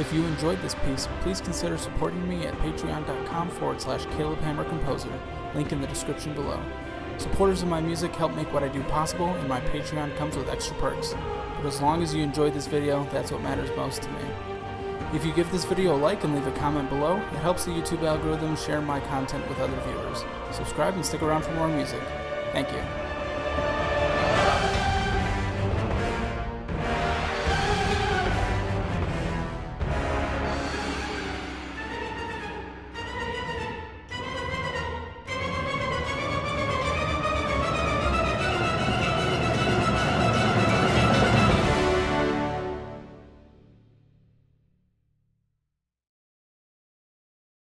If you enjoyed this piece, please consider supporting me at patreon.com forward slash Caleb Hammer Composer, link in the description below. Supporters of my music help make what I do possible, and my Patreon comes with extra perks. But as long as you enjoyed this video, that's what matters most to me. If you give this video a like and leave a comment below, it helps the YouTube algorithm share my content with other viewers. Subscribe and stick around for more music. Thank you.